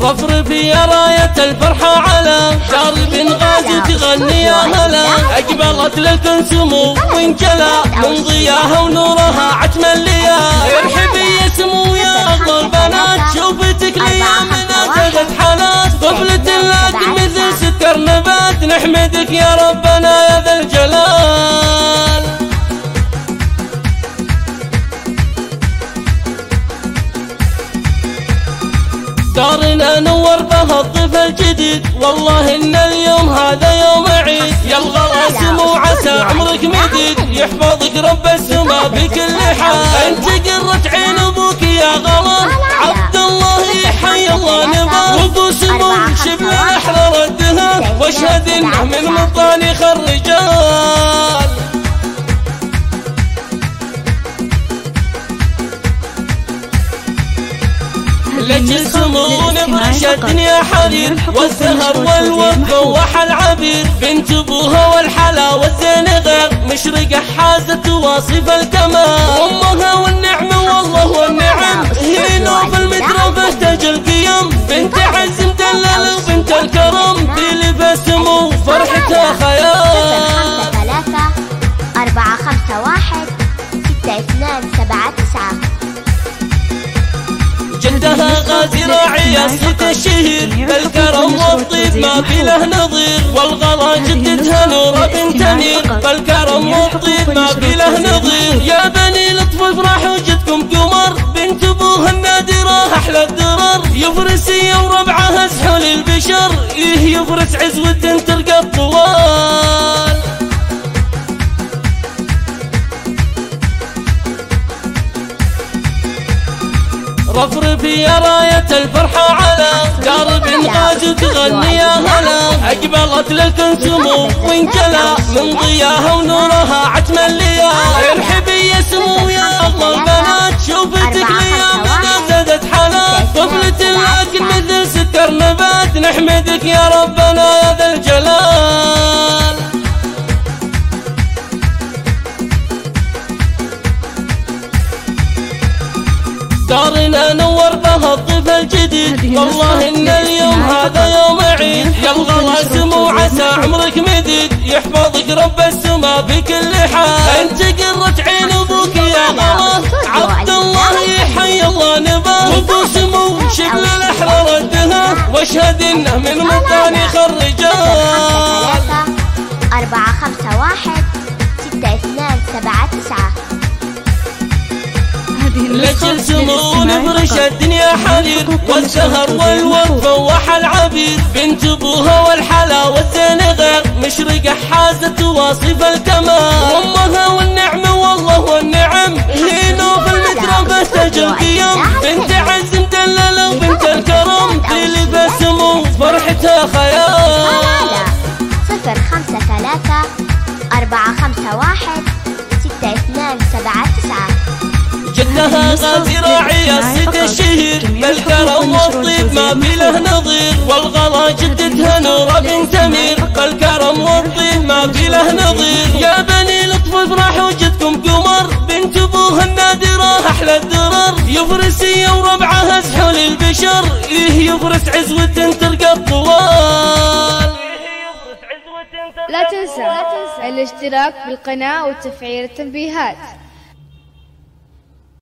في راية الفرحة على شارب غازي تغني يا هلا. أقبلت لك سمو وانجلى من ضياها ونورها عتم الليا ارحبي يا سمو يا أغلى البنات شوفتك ليامنا تغت حالات طفلة لك مثل سكر نبات نحمدك يا ربنا يا ذا الجلال. دارنا نور بها الضيف الجديد. والله إن اليوم هذا يوم عيد. يلا راسم وعسى عمرك مديد. يحفظك رب السما بكل حال. أنت قرة عين أبوك يا غلط عبد الله يحيي الله نبات وقوس شبل الاحرار الدهر واشهد إنه من مطانخ الرجال لجل سمون برشد يا حرير. والزهر والوفا وحى العبير بنت ابوها والحلا والزنغر. مشرقة حازت واصف الكمال. أمها والنعمة والله والنعم. هي نوف المترفة تاج القيم. بنت عز جدها غازي راعية صيت الشهير بالكرم والطيب ما في له نظير والغلا جدتها نورة بنت امير بالكرم والطيب ما في له نظير. يا بني لطف افرحوا جدكم قمر بنت أبوها النادرة أحلى الدرر. يفرسي وربعها سحول البشر إيه يفرس عزوة ترقى الطوال رفرفي يا راية الفرحة على درب غازي تغني يا هلا. أقبلت لك سمو وانجلى من ضياها ونورها عتم الليا ارحبي يا سمو يا أغلى البنات شوفتك ليامنا زادت حالات طفلة لكن مثل سكر نبات. نحمدك يا ربنا دارنا نور بها الضيف الجديد. والله إن اليوم هذا يوم عيد. يلا راسم وعسى عمرك مديد. يحفظك رب السما بكل حال. انت قرة عين أبوك يا غلا عبد الله يحيي الله نبات وابو سمو شبل الأحرار الدهر واشهد إنه من مطانخ الرجال أربعة خمسة واحد. ستة اثنان سبعة تسعة. لجل سمون برشد يا حرير والزهر والوفا وحى العبير بنت ابوها والحلا والزنغر مشرقة حازت واصف الكمال. امها والنعمة والله والنعم هي نوف المترفة تاج القيم بنت عز مدللة وبنت الكرم في لباس سمو فرحتها خيال. صفر خمسة ثلاثة أربعة خمسة واحد ستة اثنان سبعة تسعة. غازي راعية صيت الشهير بالكرم والطيب ما في له نظير. والغلا جدتها نورة بنت امير بالكرم والطيب ما في له نظير. يا بني لطف افرحوا جدكم قمر بنت ابوها النادرة أحلى الدرر. يفرسي وربعها سحول البشر. إيه يفرس عزوة ترقى الطوال. لا تنسى الاشتراك بالقناة وتفعيل التنبيهات.